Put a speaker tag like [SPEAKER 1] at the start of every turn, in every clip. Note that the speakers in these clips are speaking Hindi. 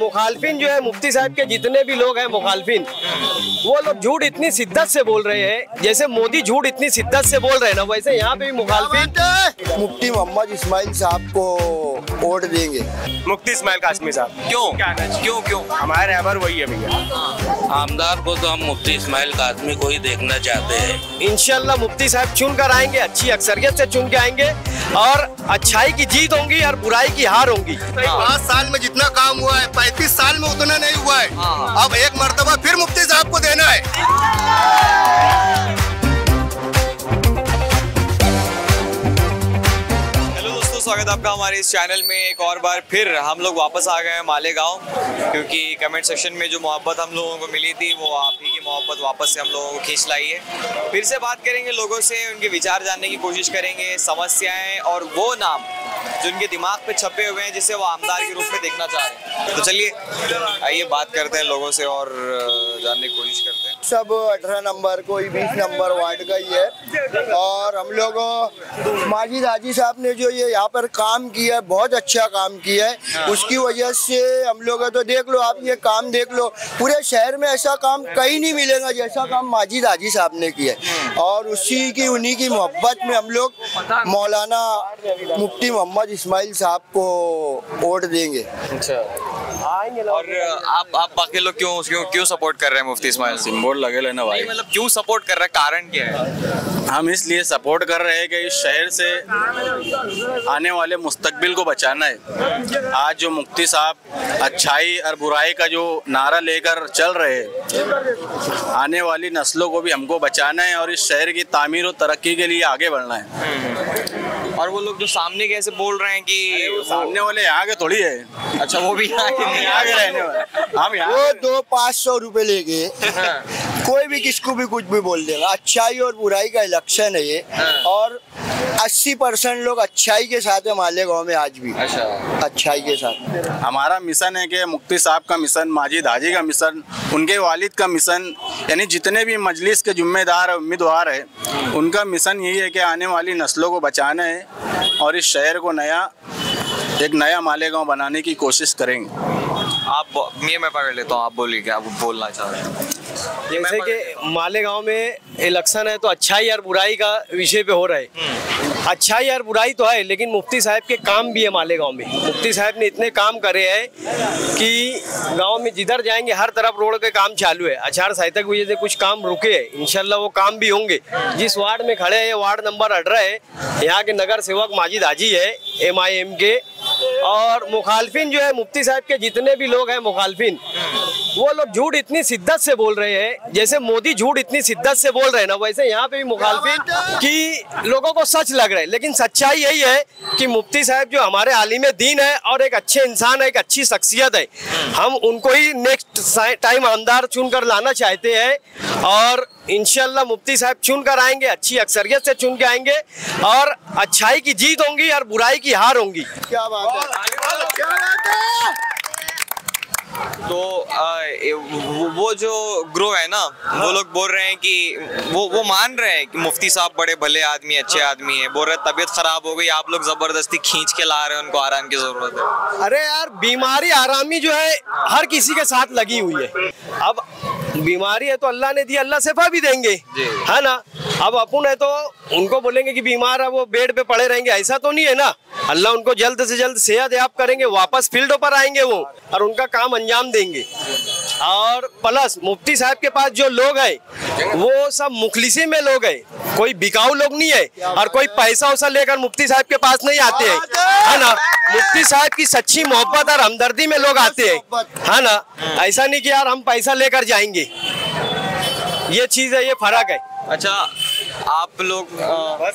[SPEAKER 1] मुखालफिन जो है, मुफ्ती साहब के जितने भी लोग हैं मुखालफिन, वो लोग झूठ इतनी शिद्दत से बोल रहे हैं, जैसे मोदी झूठ इतनी शिद्दत से बोल रहे हैं ना, वैसे यहाँ पे भी मुखालफिन
[SPEAKER 2] मुफ्ती मोहम्मद इस्माइल साहब को वोट देंगे।
[SPEAKER 3] मुफ्ती इस्माइल कासमी साहब।
[SPEAKER 4] क्यों?
[SPEAKER 3] क्या
[SPEAKER 4] क्यों क्यों?
[SPEAKER 3] हमारे रहबर वही है भैया।
[SPEAKER 5] आमदार को तो हम मुफ्ती इस्माइल काजमी को ही देखना चाहते हैं।
[SPEAKER 1] इंशाल्लाह मुफ्ती साहब चुन कर आएँगे अच्छी अक्सरियत से चुन के आएँगे और अच्छाई की जीत होंगी और बुराई की हार होंगी।
[SPEAKER 2] पाँच साल में जितना काम हुआ है पैंतीस साल में उतना नहीं हुआ है।
[SPEAKER 4] हाँ।
[SPEAKER 2] अब एक मरतबा फिर मुफ्ती
[SPEAKER 4] आपका हमारे इस चैनल में एक और बार फिर हम लोग वापस आ गए हैं मालेगांव, क्योंकि कमेंट सेक्शन में जो मोहब्बत हम लोगों को मिली थी, वो आप ही की मोहब्बत वापस से हम लोगों को खींच लाई है। फिर से बात करेंगे लोगों से, उनके विचार जानने की कोशिश करेंगे, समस्याएँ और वो नाम जो उनके दिमाग पे छपे हुए हैं, जिसे वो आमदार के रूप में देखना चाह रहे हैं। तो चलिए, आइए बात करते हैं लोगों से और जानने की कोशिश करते हैं।
[SPEAKER 2] सब अठारह नंबर कोई बीस नंबर वार्ड का ही है। और हम लोग माजी हाजी साहब ने जो ये यहाँ पर काम किया है बहुत अच्छा काम किया है। उसकी वजह से हम लोग तो देख लो आप ये काम देख लो पूरे शहर में ऐसा काम कहीं नहीं मिलेगा जैसा काम माजी हाजी साहब ने किया है। और उसी की उन्हीं की मोहब्बत में हम लोग मौलाना मुफ्ती मोहम्मद इस्माइल साहब को वोट देंगे।
[SPEAKER 4] और आप आप बाकी लोग क्यों क्यों क्यों सपोर्ट कर रहे हैं मुफ्ती इस्माइल?
[SPEAKER 5] सिम्बोल लगे लेना भाई।
[SPEAKER 4] मतलब क्यों सपोर्ट कर रहे हैं? कारण क्या है?
[SPEAKER 5] हम इसलिए सपोर्ट कर रहे हैं कि इस शहर से आने वाले मुस्तकबिल को बचाना है। आज जो मुफ्ती साहब अच्छाई और बुराई का जो नारा लेकर चल रहे हैं आने वाली नस्लों को भी हमको बचाना है और इस शहर की तामीर और तरक्की के लिए आगे बढ़ना है।
[SPEAKER 4] और वो लोग जो सामने कैसे बोल रहे हैं कि
[SPEAKER 5] सामने वाले यहाँ के थोड़ी है।
[SPEAKER 4] अच्छा वो भी यहाँ के
[SPEAKER 5] रहने वाले हम यहाँ
[SPEAKER 2] वो दो पाँच सौ रुपए लेके कोई भी किसको भी कुछ भी बोल देगा। अच्छाई और बुराई का इलेक्शन है ये। और अस्सी परसेंट लोग अच्छाई के साथ है मालेगांव में आज भी।
[SPEAKER 4] अच्छा।
[SPEAKER 2] अच्छाई के साथ।
[SPEAKER 5] हमारा मिशन है कि मुफ्ती साहब का मिशन माजिद हाजी का मिशन उनके वालिद का मिशन यानी जितने भी मजलिस के जिम्मेदार उम्मीदवार है उनका मिशन यही है कि आने वाली नस्लों को बचाना है और इस शहर को नया एक नया मालेगांव बनाने की कोशिश करेंगे।
[SPEAKER 4] आप मैं मैं पकड़ लेता हूँ आप बोलिए क्या आप बोलना चाह रहे हैं।
[SPEAKER 1] जैसे कि मालेगांव में इलेक्शन है तो अच्छाई और बुराई का विषय पे हो रहा है। अच्छाई और बुराई तो है लेकिन मुफ्ती साहब के काम भी है मालेगांव में। मुफ्ती साहब ने इतने काम करे हैं कि गाँव में जिधर जाएँगे हर तरफ़ रोड के काम चालू है। आचार संहिता की वजह से कुछ काम रुके हैं इनशाला वो काम भी होंगे। जिस वार्ड में खड़े हैं ये वार्ड नंबर अठारह है यहाँ के नगर सेवक माजिद हाजी है एम आई एम के और मुखालफिन जो है, मुफ्ती साहब के जितने भी लोग हैं मुखालफिन, वो लोग झूठ इतनी शिद्दत से बोल रहे हैं, जैसे मोदी झूठ इतनी शिद्दत से बोल रहे हैं ना, वैसे यहाँ पे भी मुखालफिन कि लोगों को सच लग रहा है। लेकिन सच्चाई यही है कि मुफ्ती साहब जो हमारे आलिम दीन है और एक अच्छे इंसान है, एक अच्छी शख्सियत है। हम उनको ही नेक्स्ट टाइम आमदार चुनकर लाना चाहते हैं और इंशाल्लाह मुफ्ती साहब चुन कर आएँगे अच्छी अक्सरियत से चुन के आएँगे और अच्छाई की जीत होंगी और बुराई की हार होंगी।
[SPEAKER 2] क्या बात है। क्या बात है।
[SPEAKER 4] तो ए- वो वो जो ग्रो है ना वो लोग बोल रहे हैं कि वो वो मान रहे हैं कि मुफ्ती साहब बड़े भले आदमी अच्छे आदमी है बोल रहे हैं तबीयत खराब हो गई आप लोग ज़बरदस्ती खींच के ला रहे हैं उनको आराम की ज़रूरत है।
[SPEAKER 1] अरे यार बीमारी आरामी जो है हर किसी के साथ लगी हुई है। अब बीमारी है तो अल्लाह ने दी अल्लाह सेफा भी देंगे। है ना? अब अपन है तो उनको बोलेंगे कि बीमार है वो बेड पे पड़े रहेंगे। ऐसा तो नहीं है ना? अल्लाह उनको जल्द से जल्द सेहत याब करेंगे वापस फील्डों पर आएँगे वो और उनका काम अंजाम देंगे। और प्लस मुफ्ती साहब के पास जो लोग हैं वो सब मुखलिसी में लोग हैं। कोई बिकाऊ लोग नहीं है और कोई पैसा वैसा लेकर मुफ्ती साहब के पास नहीं आते हैं। है ना? मुफ्ती साहब की सच्ची मोहब्बत और हमदर्दी में लोग आते हैं। है ना? ऐसा नहीं कि यार हम पैसा लेकर जाएँगे। ये चीज़ है ये फ़र्क है।
[SPEAKER 4] अच्छा आप लोग अ,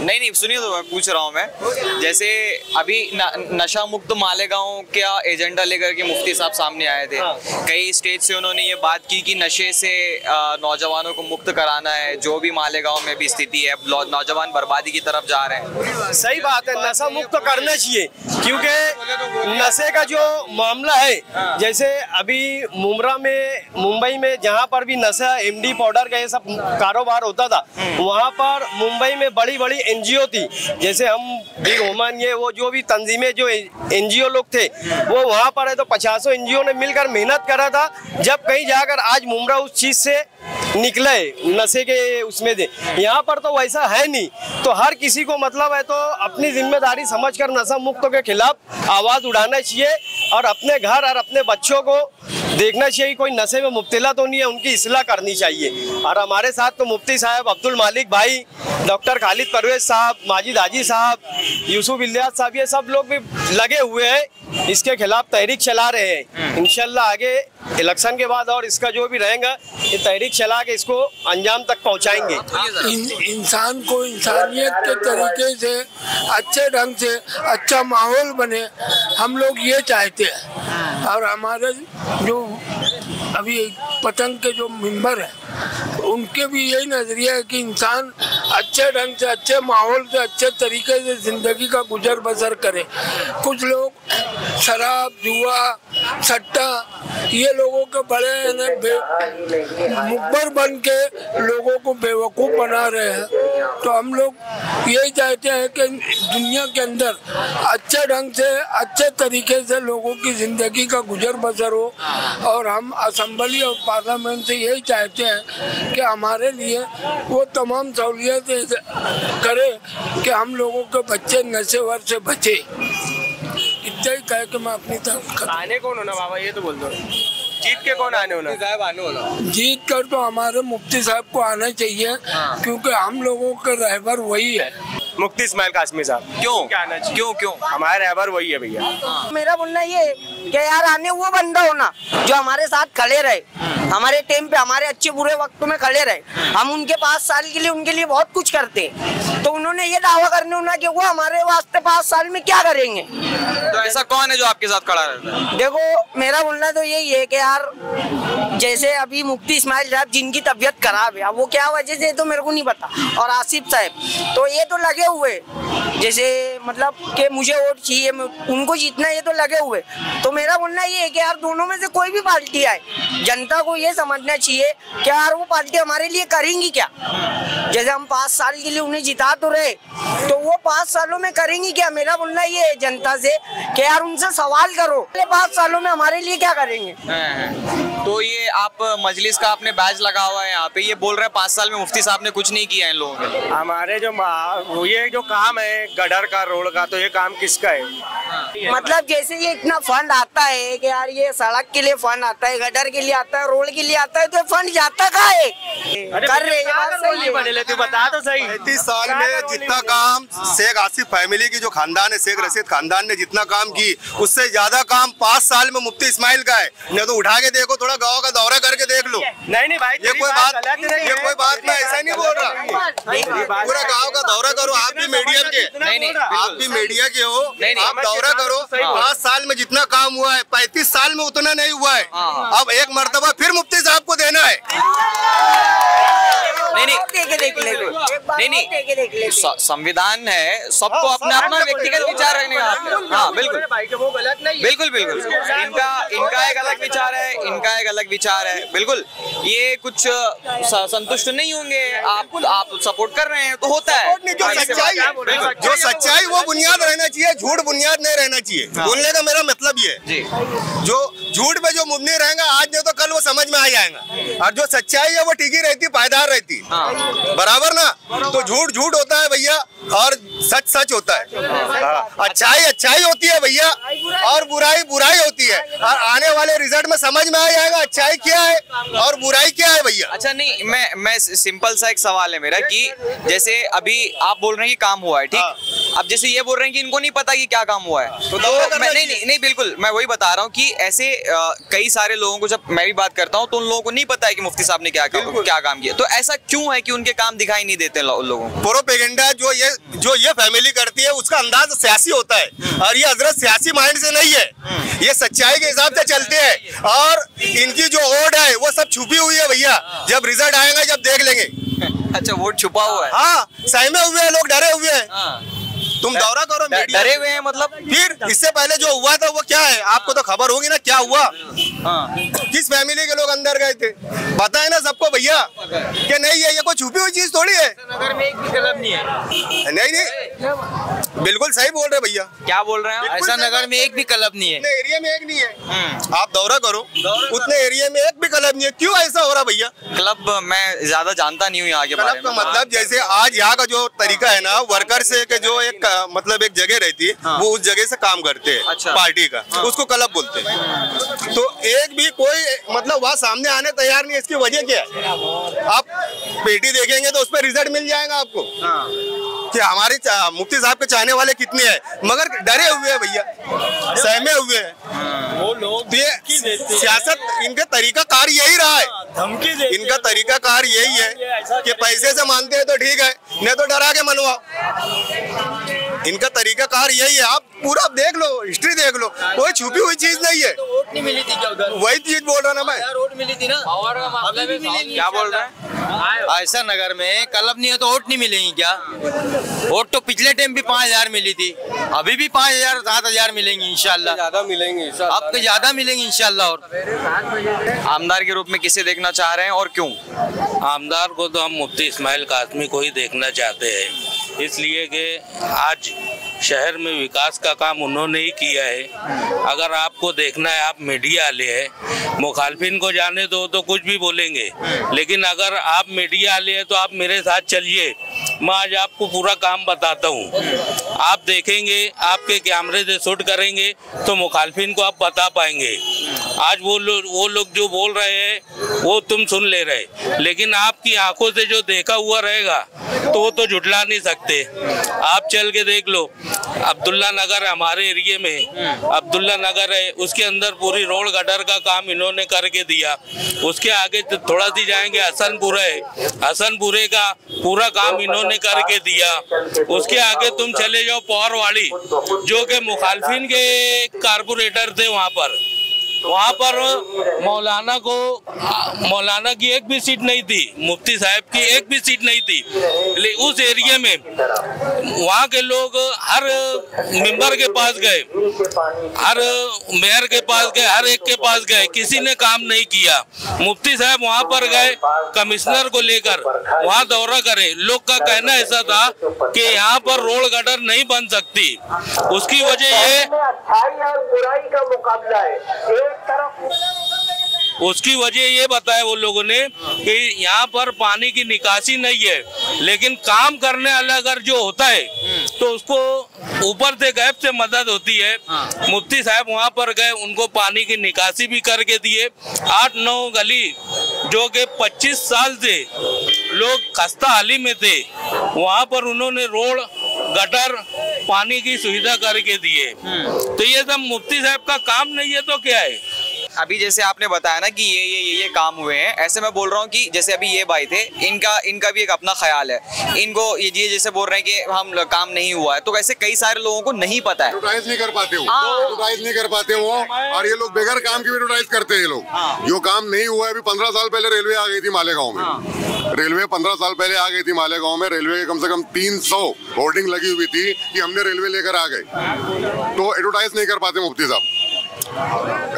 [SPEAKER 4] नहीं नहीं सुनिए तो मैं पूछ रहा हूँ मैं। जैसे अभी न, नशा मुक्त मालेगांव का एजेंडा लेकर के मुफ्ती साहब सामने आए थे? कई स्टेट से उन्होंने ये बात की कि नशे से नौजवानों को मुक्त कराना है जो भी मालेगांव में भी स्थिति है नौजवान बर्बादी की तरफ़ जा रहे हैं।
[SPEAKER 1] सही बात है नशा मुक्त करना चाहिए क्योंकि नशे का जो मामला है जैसे अभी मुमरा में मुंबई में जहाँ पर भी नशा एमडी पाउडर का ये सब कारोबार होता था वहाँ पर मुंबई में बड़ी बड़ी एनजीओ थी। जैसे हम बिग वुमन ये, वो जो भी तंजीमें जो एनजीओ लोग थे, वो वहाँ पर है तो पचासों एनजीओ ने मिलकर मेहनत करा था। जब कहीं जाकर आज मुमरा उस चीज़ से निकले, नशे के उसमें थे यहाँ पर तो वैसा है नहीं। तो हर किसी को मतलब है तो अपनी ज़िम्मेदारी समझकर नशा मुक्तों के खिलाफ आवाज़ उड़ाना चाहिए और अपने घर और अपने बच्चों को देखना चाहिए कोई नशे में मुब्तला तो नहीं है उनकी इसलाह करनी चाहिए। और हमारे साथ तो मुफ्ती साहब अब्दुल मालिक भाई डॉक्टर खालिद परवेज साहब माजिद हाजी साहब यूसुफ इलियास साहब ये सब लोग भी लगे हुए हैं। इसके खिलाफ तहरीक चला रहे हैं। इंशाल्लाह आगे इलेक्शन के बाद और इसका जो भी रहेगा ये तहरीक चला के इसको अंजाम तक पहुंचाएँगे।
[SPEAKER 6] इंसान को इंसानियत के तरीके से अच्छे ढंग से अच्छा माहौल बने हम लोग ये चाहते हैं। और हमारे जो अभी पतंग के जो मेंबर हैं, उनके भी यही नज़रिया है कि इंसान अच्छे ढंग से, अच्छे माहौल से, अच्छे तरीके से ज़िंदगी का गुजर बसर करे। कुछ लोग शराब, जुआ, सट्टा, ये लोगों के बड़े ना मुखबर बन के लोगों को बेवकूफ़ बना रहे हैं। तो हम लोग यही चाहते हैं कि दुनिया के अंदर अच्छे ढंग से, अच्छे तरीके से लोगों की ज़िंदगी का गुजर बसर हो। और हम असम्बली और पार्लियामेंट से यही चाहते हैं कि हमारे लिए वो तमाम सहूलियत करे कि हम लोगों के बच्चे नशे वर से बचे। इतना ही कह के मैं अपनी तरफ़
[SPEAKER 3] आने कौन होना बाबा? ये तो बोल दो। जीत के कौन आने होना
[SPEAKER 4] साहब आने वाला
[SPEAKER 6] जीत कर तो हमारे मुफ्ती साहब को आना चाहिए क्योंकि हम लोगों के रहबर वही है।
[SPEAKER 3] मुफ्ती इसमाइल काश्मीर साहब
[SPEAKER 4] क्यों?
[SPEAKER 3] क्या आना चाहिए।
[SPEAKER 4] क्यों क्यों?
[SPEAKER 3] हमारे रहबर वही है भैया।
[SPEAKER 7] मेरा बोलना ये है कि यार आने वो बंदा होना जो हमारे साथ खड़े रहे। हमारे टाइम पे हमारे अच्छे बुरे वक्त में खड़े रहे। हम उनके पाँच साल के लिए उनके लिए बहुत कुछ करते। हैं। तो उन्होंने ये दावा करने होना कि वो हमारे वास्ते पाँच साल में क्या करेंगे?
[SPEAKER 4] तो ऐसा कौन है जो आपके साथ खड़ा रहता है?
[SPEAKER 7] देखो मेरा बोलना तो यही है कि यार जैसे अभी मुफ्ती इस्माइल साहब जिनकी तबीयत खराब है अब वो क्या वजह से तो मेरे को नहीं पता। और आसिफ साहब तो ये तो लगे हुए जैसे मतलब कि मुझे वोट चाहिए उनको जीतना ये तो लगे हुए। तो मेरा बोलना ये है कि यार दोनों में से कोई भी पार्टी आए जनता को ये समझना चाहिए कि यार वो पार्टी हमारे लिए करेंगी क्या? जैसे हम पाँच साल के लिए उन्हें जिता तो रहे तो वो पाँच सालों में करेंगी क्या? मेरा बोलना ये है जनता से कि यार उनसे सवाल करो अगले पाँच सालों में हमारे लिए क्या करेंगे?
[SPEAKER 4] तो ये आप मजलिस का आपने बैच लगा हुआ है यहाँ पे ये बोल रहे हैं पाँच साल में मुफ्ती साहब ने कुछ नहीं किया है इन लोगों ने
[SPEAKER 3] हमारे जो ये जो काम है गडर का रोड का तो ये काम किसका है?
[SPEAKER 7] मतलब जैसे ये इतना फंड आता है कि यार ये सड़क के लिए फंड आता है गटर के लिए आता है रोड के लिए आता है तो फंड जाता कहाँ है? कर रहे हैं, बात है।
[SPEAKER 3] तू बता तो सही।
[SPEAKER 8] पैंतीस साल में जितना काम शेख आसिफ फैमिली की जो खानदान है शेख रशीद खानदान ने जितना काम की उससे ज़्यादा काम पाँच साल में मुफ्ती इस्माइल का है। नहीं तो उठा के देखो थोड़ा गाँव का दौरा करके देख लो।
[SPEAKER 3] नहीं नहीं भाई
[SPEAKER 8] ये कोई बात
[SPEAKER 3] गलत
[SPEAKER 8] ये कोई बात मैं ऐसा नहीं बोल रहा। पूरा गाँव का दौरा करो आप भी मीडिया के
[SPEAKER 4] नहीं, नहीं,
[SPEAKER 8] आप भी मीडिया के हो
[SPEAKER 4] नहीं, नहीं,
[SPEAKER 8] आप दौरा करो।
[SPEAKER 3] सही
[SPEAKER 8] पाँच साल में जितना काम हुआ है पैंतीस साल में उतना नहीं हुआ है।
[SPEAKER 4] हाँ।
[SPEAKER 8] अब एक मरतबा फिर मुफ्ती साहब को देना है।
[SPEAKER 4] नहीं नहीं।
[SPEAKER 7] दे देख ले
[SPEAKER 4] नहीं, संविधान है सबको अपना अपना व्यक्तिगत विचार रखने का हाँ बिल्कुल।
[SPEAKER 3] भाई के वो गलत नहीं है
[SPEAKER 4] बिल्कुल बिल्कुल इनका इनका एक अलग विचार है इनका एक अलग विचार है। बिल्कुल। ये कुछ संतुष्ट नहीं होंगे। आप आप सपोर्ट कर रहे हैं तो होता है।
[SPEAKER 8] जो सच्चाई जो सच्चाई वो बुनियाद रहना चाहिए झूठ बुनियाद नहीं रहना चाहिए। बोलने का मेरा मतलब ये है।
[SPEAKER 4] जी।
[SPEAKER 8] जो झूठ पे जो मुबनी रहेगा आज नहीं तो कल वो समझ में आ जाएगा। और जो सच्चाई है वो टिकी रहती पायदार रहती।
[SPEAKER 4] हाँ।
[SPEAKER 8] बराबर ना? तो झूठ झूठ होता है भैया। और सच सच होता है। हाँ, अच्छाई अच्छाई होती है भैया। और बुराई बुराई होती है। और आने वाले रिज़ल्ट में समझ में आ जाएगा अच्छाई क्या है और बुराई क्या है भैया।
[SPEAKER 4] अच्छा नहीं मैं मैं सिंपल सा एक सवाल है मेरा कि जैसे अभी आप बोल रहे हैं कि काम हुआ है ठीक? अब जैसे ये बोल रहे हैं कि इनको नहीं पता कि क्या काम हुआ है। तो,
[SPEAKER 8] करना
[SPEAKER 4] मैं नहीं, नहीं नहीं बिल्कुल मैं वही बता रहा हूँ कि ऐसे अ, कई सारे लोगों को जब मैं भी बात करता हूँ तो उन लोगों को नहीं पता है कि मुफ्ती साहब ने क्या काम क्या काम किया। तो ऐसा क्यों है कि उनके काम दिखाई नहीं देते लो- लोगों को?
[SPEAKER 8] प्रोपेगेंडा जो ये जो ये फैमिली करती है उसका अंदाज सियासी होता है। और ये हज़रत सियासी माइंड से नहीं है। ये सच्चाई के हिसाब से चलते हैं। और इनकी जो वोट है वो सब छुपी हुई है भैया। जब रिज़ल्ट आएगा जब देख लेंगे।
[SPEAKER 4] अच्छा वोट छुपा हुआ है।
[SPEAKER 8] हाँ सहमे हुए हैं लोग डरे हुए हैं।
[SPEAKER 4] हाँ।
[SPEAKER 8] तुम दौरा करो
[SPEAKER 4] डरे हुए हैं मतलब।
[SPEAKER 8] फिर इससे पहले जो हुआ था वो क्या है? आपको तो खबर होगी ना क्या हुआ? किस फैमिली के लोग अंदर गए थे? पता है ना सबको भैया कि नहीं है ये कोई छुपी हुई चीज़ थोड़ी है?
[SPEAKER 4] नगर में एक भी क्लब नहीं है।
[SPEAKER 8] नहीं नहीं। बिल्कुल सही बोल रहे भैया।
[SPEAKER 4] क्या बोल रहे हैं
[SPEAKER 8] ऐसा नगर
[SPEAKER 4] में एक भी क्लब नहीं
[SPEAKER 8] है। एरिया में एक नहीं है। आप दौरा करो। उतने एरिया में एक भी क्लब नहीं है। क्यों ऐसा हो रहा भैया?
[SPEAKER 4] क्लब मैं ज़्यादा जानता नहीं हूँ यहाँ के बारे
[SPEAKER 8] क्लब का
[SPEAKER 4] में
[SPEAKER 8] मतलब जैसे आज यहाँ का जो तरीका है ना वर्कर से के जो एक मतलब एक जगह रहती है हाँ। वो उस जगह से काम करते हैं
[SPEAKER 4] अच्छा।
[SPEAKER 8] पार्टी का। हाँ। उसको क्लब बोलते हैं। तो एक भी कोई मतलब वहाँ सामने आने तैयार नहीं इसकी वजह क्या है? आप पेटी देखेंगे तो उस पर रिज़ल्ट मिल जाएगा आपको। कि हमारे मुफ्ती साहब के चाहने वाले कितने हैं? मगर डरे हुए हैं भैया सहमे हुए हैं।
[SPEAKER 1] वो लोग
[SPEAKER 8] तो ये सियासत इनका तरीका कार यही रहा है।
[SPEAKER 1] धमकी
[SPEAKER 8] इनका तरीका कार यही है कि पैसे से मानते हैं तो ठीक है नहीं तो डरा के मनवाओ। इनका तरीका कार यही है। आप पूरा देख लो हिस्ट्री देख लो। कोई छुपी हुई चीज़ नहीं है।
[SPEAKER 1] वोट नहीं मिली थी क्या उधर?
[SPEAKER 8] वही चीज़ बोल रहा ना मैं।
[SPEAKER 1] वोट मिली थी ना। अभी भी मिलेंगी
[SPEAKER 4] क्या बोल रहे हैं?
[SPEAKER 9] ऐसा नगर में क्लब नहीं है तो वोट नहीं मिलेंगी क्या? वोट तो पिछले टाइम भी पाँच हज़ार मिली थी। अभी भी पाँच हज़ार सात हज़ार मिलेंगी इंशाल्लाह।
[SPEAKER 1] ज़्यादा मिलेंगी
[SPEAKER 9] अब तो ज़्यादा मिलेंगी इंशाल्लाह और।
[SPEAKER 4] आमदार के रूप में किसे देखना चाह रहे हैं और क्यों?
[SPEAKER 10] आमदार को तो हम मुफ्ती इस्माइल कासमी को ही देखना चाहते हैं। इसलिए कि आज शहर में विकास का काम उन्होंने ही किया है। अगर आपको देखना है, आप मीडिया वाले हैं, मुखालफिन को जाने दो तो कुछ भी बोलेंगे। लेकिन अगर आप मीडिया वाले हैं तो आप मेरे साथ चलिए। मैं आज आपको पूरा काम बताता हूँ। आप देखेंगे, आपके कैमरे से शूट करेंगे तो मुखालफिन को आप बता पाएँगे। आज वो लोग वो लोग जो बोल रहे हैं, वो तुम सुन ले रहे लेकिन आपकी आँखों से जो देखा हुआ रहेगा तो वो तो झुटला नहीं सकते। आप चल के देख लो, अब्दुल्ला नगर हमारे एरिए में, अब्दुल्ला नगर है, उसके अंदर पूरी रोड गटर का काम इन्होंने करके दिया। उसके आगे तो थोड़ा सी जाएँगे, हसनपुर है। हसनपुरे का पूरा काम इन्होंने करके दिया। उसके आगे तुम चले जाओ पौरवाड़ी, जो कि मुखालफिन के कारपोरेटर थे वहाँ पर। वहाँ पर मौलाना को, मौलाना की एक भी सीट नहीं थी, मुफ्ती साहब की एक भी सीट नहीं थी। उस एरिया में वहाँ के लोग हर मेंबर के पास गए, हर मेयर के पास गए, हर एक के पास गए, किसी ने काम नहीं किया। मुफ्ती साहब वहाँ पर गए, कमिश्नर को लेकर वहाँ दौरा करे। लोग का कहना ऐसा था कि यहाँ पर रोड गटर नहीं बन सकती। उसकी वजह ये
[SPEAKER 11] अच्छाई और बुराई का मुकाबला है।
[SPEAKER 10] उसकी वजह ये बताया वो लोगों ने कि यहाँ पर पानी की निकासी नहीं है लेकिन काम करने वाला अगर जो होता है तो उसको ऊपर से गैप से मदद होती है। मुफ्ती साहब वहाँ पर गए उनको पानी की निकासी भी करके दिए। आठ नौ गली जो कि 25 साल से लोग खस्ता हाली में थे वहाँ पर उन्होंने रोड गटर पानी की सुविधा करके दिए। तो ये सब मुफ्ती साहब का काम नहीं है तो क्या है?
[SPEAKER 4] अभी जैसे आपने बताया ना कि ये ये ये ये काम हुए हैं ऐसे मैं बोल रहा हूँ कि जैसे अभी ये भाई थे इनका इनका भी एक अपना ख्याल है। इनको ये ये जैसे बोल रहे हैं कि हम काम नहीं हुआ है तो ऐसे कई सारे लोगों को नहीं पता है।
[SPEAKER 12] एडवर्टाइज नहीं कर पाते वो
[SPEAKER 4] हाँ।
[SPEAKER 12] एडवर्टाइज नहीं कर पाते वो और ये लोग बगैर काम की एडवर्टाइज करते हैं ये लोग? जो काम नहीं हुआ है अभी पंद्रह साल पहले रेलवे आ गई थी मालेगांव में। रेलवे पंद्रह साल पहले आ गई थी मालेगांव में। रेलवे के कम से कम तीन सौ होर्डिंग लगी हुई थी कि हमने रेलवे लेकर आ गए। तो एडवर्टाइज नहीं कर पाते मुफ्ती साहब।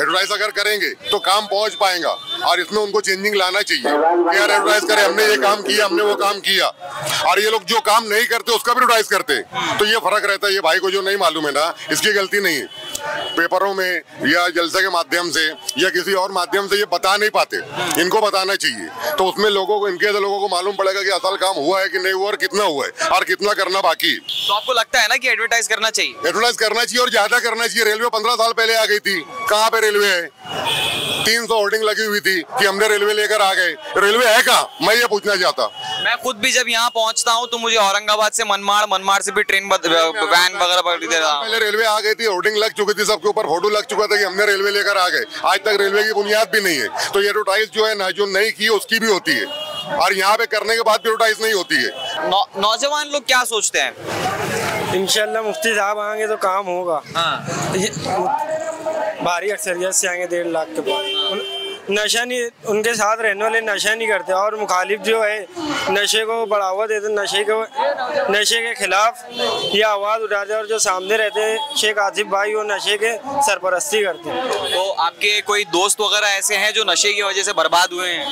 [SPEAKER 12] एडवर्टाइज अगर करेंगे तो काम पहुँच पाएगा और इसमें उनको चेंजिंग लाना चाहिए। यार एडवर्टाइज करें, हमने ये काम किया, हमने वो काम किया। और ये लोग जो काम नहीं करते, उसका भी एडवर्टाइज करते। तो ये फ़र्क रहता है, ये भाई को जो नहीं मालूम है ना, इसकी गलती नहीं है। पेपरों में या जलसे के माध्यम से या किसी और माध्यम से ये बता नहीं पाते। इनको बताना चाहिए। तो उसमें लोगों को इनके ऐसे लोगों को मालूम पड़ेगा कि असल काम हुआ है कि नहीं हुआ और कितना हुआ है और कितना करना बाकी है।
[SPEAKER 4] तो आपको लगता है ना कि एडवर्टाइज करना चाहिए?
[SPEAKER 12] एडवर्टाइज करना चाहिए और ज़्यादा करना चाहिए। रेलवे पंद्रह साल पहले आ गई थी। कहाँ पे रेलवे है? तीन सौ होर्डिंग लगी हुई थी कि हमने रेलवे लेकर आ गए। रेलवे है कहाँ? मैं ये पूछना चाहता।
[SPEAKER 4] मैं खुद भी जब यहाँ पहुँचता हूँ तो मुझे औरंगाबाद से मनमाड़ मनमाड़ से भी ट्रेन वैन वगैरह पकड़ दे रहा
[SPEAKER 12] पहले रेलवे आ गई थी होर्डिंग लग चुकी थी सबके ऊपर फ़ोटो लग चुका था कि हमने रेलवे लेकर आ गए। आज तक रेलवे की बुनियाद भी नहीं है। तो ये एडवर्टाइज जो है ना जो नहीं की उसकी भी होती है। और यहाँ पे करने के बाद भी एडवर्टाइज नहीं होती है।
[SPEAKER 4] नौ, नौजवान लोग क्या सोचते हैं?
[SPEAKER 1] इनशाला मुफ्ती साहब आएँगे तो काम होगा। ये- भारी अक्सरियत से आएँगे डेढ़ लाख के बाद। नशा नहीं उनके साथ रहने वाले नशा नहीं करते और मुखालिफ जो है नशे को बढ़ावा देते नशे को नशे के खिलाफ ये आवाज़ उठाते और जो सामने रहते हैं शेख आसिफ भाई वो नशे के सरपरस्ती करते। हैं
[SPEAKER 4] तो आपके कोई दोस्त वगैरह ऐसे हैं जो नशे की वजह से बर्बाद हुए हैं?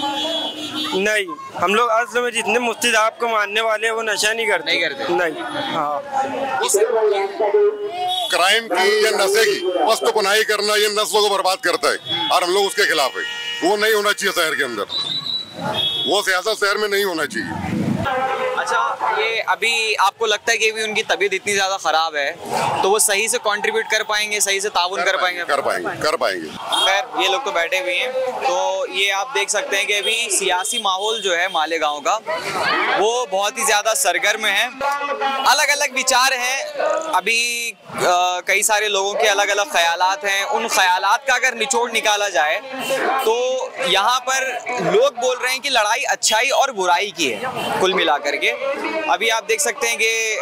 [SPEAKER 3] नहीं हम लोग असल में जितने मुफ्ती साहब को मानने वाले हैं वो नशा नहीं करते।
[SPEAKER 4] नहीं करते।
[SPEAKER 3] नहीं हाँ।
[SPEAKER 12] क्राइम की या नशे की वस्तु बनाई करना, ये नस्लों को बर्बाद करता है और हम लोग उसके खिलाफ है। वो नहीं होना चाहिए शहर के अंदर। वो सियासत शहर में नहीं होना चाहिए।
[SPEAKER 4] ये अभी आपको लगता है कि अभी उनकी तबीयत इतनी ज़्यादा खराब है तो वो सही से कंट्रीब्यूट कर पाएँगे सही से ताउन कर पाएँगे?
[SPEAKER 12] कर पाएँगे कर पाएँगे।
[SPEAKER 4] खैर ये लोग तो बैठे हुए हैं। तो ये आप देख सकते हैं कि अभी सियासी माहौल जो है मालेगांव का वो बहुत ही ज़्यादा सरगर्म है। अलग अलग विचार हैं। अभी कई सारे लोगों के अलग अलग ख्याल हैं। उन ख्याल का अगर निचोड़ निकाला जाए तो यहाँ पर लोग बोल रहे हैं कि लड़ाई अच्छाई और बुराई की है कुल मिलाकर के। अभी आप देख सकते हैं कि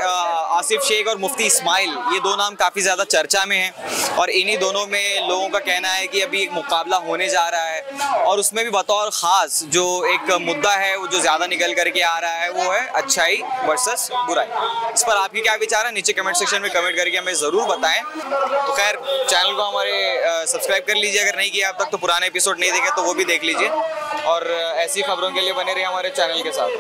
[SPEAKER 4] आसिफ शेख और मुफ्ती इस्माइल, ये दो नाम काफ़ी ज़्यादा चर्चा में हैं और इन्हीं दोनों में लोगों का कहना है कि अभी एक मुकाबला होने जा रहा है और उसमें भी बतौर ख़ास जो एक मुद्दा है, वो जो ज़्यादा निकल करके आ रहा है, वो है अच्छाई वर्सेस बुराई। इस पर आपके क्या विचार है? नीचे कमेंट सेक्शन में कमेंट करके हमें ज़रूर बताएँ। तो खैर चैनल को हमारे सब्सक्राइब कर लीजिए, अगर नहीं किया अब तक तो पुराने एपिसोड नहीं देखे तो वो भी देख लीजिए। और ऐसी खबरों के लिए बने रहिए हमारे चैनल के साथ।